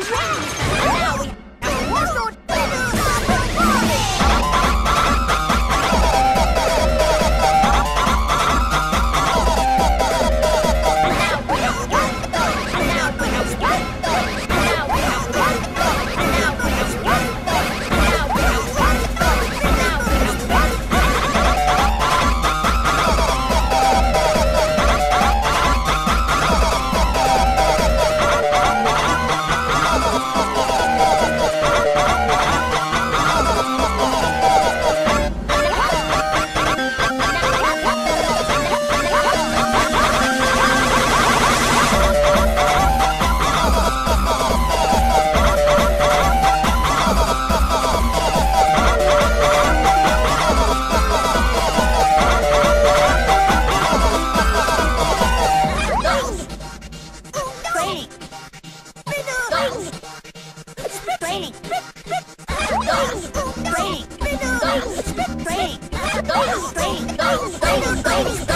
Hooray! Raining. Raining. Raining. Raining. Raining. Raining. Raining. Raining. Raining.